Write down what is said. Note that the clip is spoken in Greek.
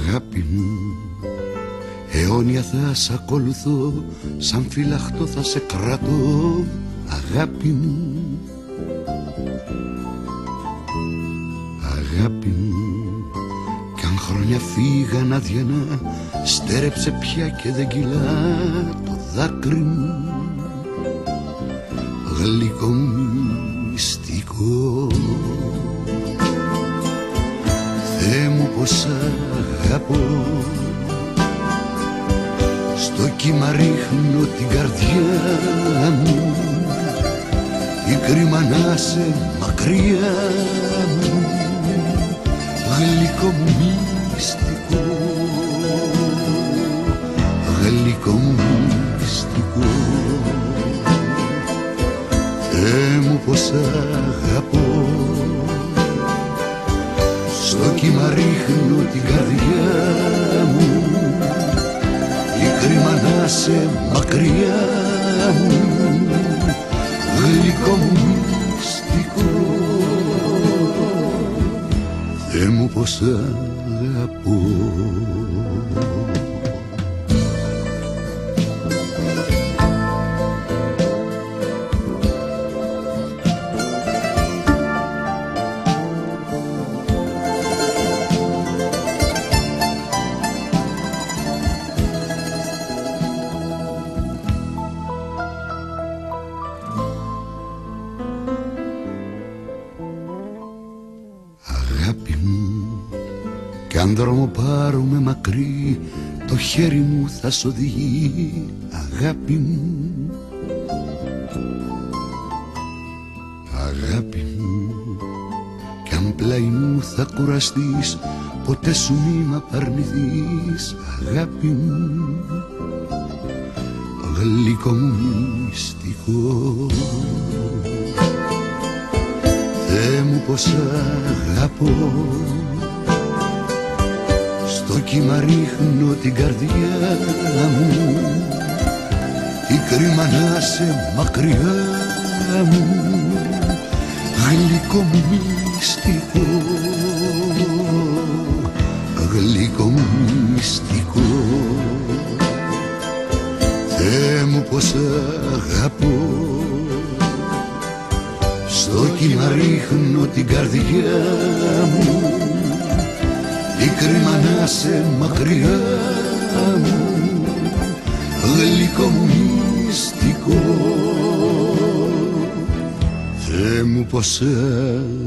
Αγάπη μου. Αιώνια θα σ' ακολουθώ σαν φυλαχτό θα σε κρατώ Αγάπη μου. Αγάπη μου κι αν χρόνια φύγαν αδιανά στέρεψε πια και δεν κυλά το δάκρυ μου. Γλυκό μυστικό. Θεέ μου πως αγαπώ. Στο κύμα ρίχνω την καρδιά μου. Ή κρίμα να σε μακριά μου. Γλυκό μου μυστικό. Γλυκό μου μυστικό. Θεέ μου πως αγαπώ στο κύμα ρίχνω την καρδιά μου. Η κρίμα να σε μακριά μου. Γλυκό μου μυστικό. Θεέ μου πως αγαπώ Κι αν δρόμο πάρουμε μακρύ Το χέρι μου θα σ' οδηγεί Αγάπη μου. Αγάπη μου Κι αν πλάι μου θα κουραστείς Ποτέ σου μη μ' απαρνηθείς Αγάπη μου. Γλυκό μου μυστικό. Θεέ μου πως αγαπώ Στο κύμα ρίχνω την καρδιά μου. Τι κρίμα να σε μακριά μου. Γλυκό μου μυστικό. Γλυκό μου μυστικό. Θεέ μου πως αγαπώ. Στο κύμα ρίχνω την καρδιά μου. Τι κρίμα να σε μακριά μου Γλυκό μου μυστικό. Θεέ μου πως αγαπώ